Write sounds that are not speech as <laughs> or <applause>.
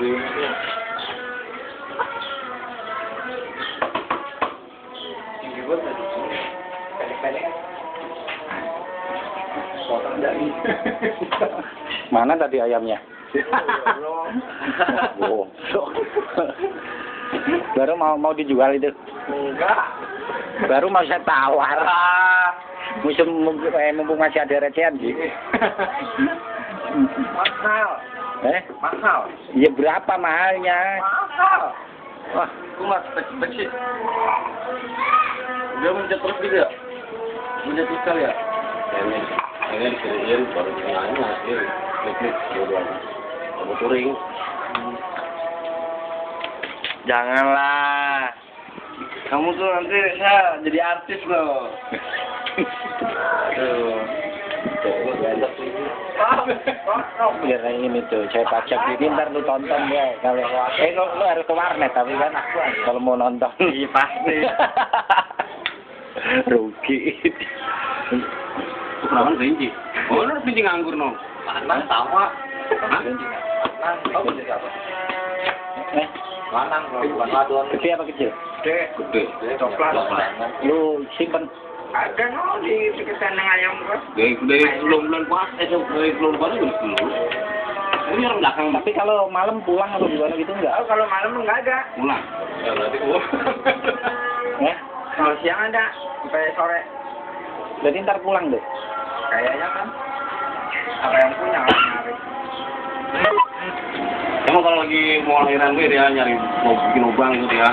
<laughs> Mana tadi ayamnya? Oh. <laughs> Baru mau mau dijual itu. Enggak. Baru mau saya tawar. Ah. Musim mumpung, eh, mumpung masih ada recehan sih. <laughs> Mahal. Eh, Mahal. ya berapa mahalnya? Mahal. Wah, Aku masih kecil. Dia mencet terus gitu ya? Mencet kali ya? ini ini dikirimin baru tengahnya hasil klik dua-duanya kamu touring Janganlah. Kamu tuh nanti saya jadi artis loh. <laughs> Tuh. biar ini tuh saya pajak ini ntar lu tonton ya kalau eh lu, lu harus ke warnet tapi kan kalau mau nonton Iya, pasti. <laughs> rugi kenapa rinci oh lu rinci nganggur no lanang tawa? Lanang, kamu jadi apa? eh Lanang, bukan ladon. gede apa kecil Gede. gede Coklat. lu simpen Ada no di dekat kandang ayam gua. dari dari sebelum bulan puasa eh dari sebelum puasa udah dulu ini orang belakang tapi kalau malam pulang atau gimana gitu enggak Oh, kalau malam enggak ada. pulang ya berarti gua <laughs> eh Kalau siang ada sampai sore. berarti ntar pulang deh Kayaknya kan. Apa yang punya kan nyari. emang kalau lagi mau lahiran gue dia nyari mau bikin lubang gitu ya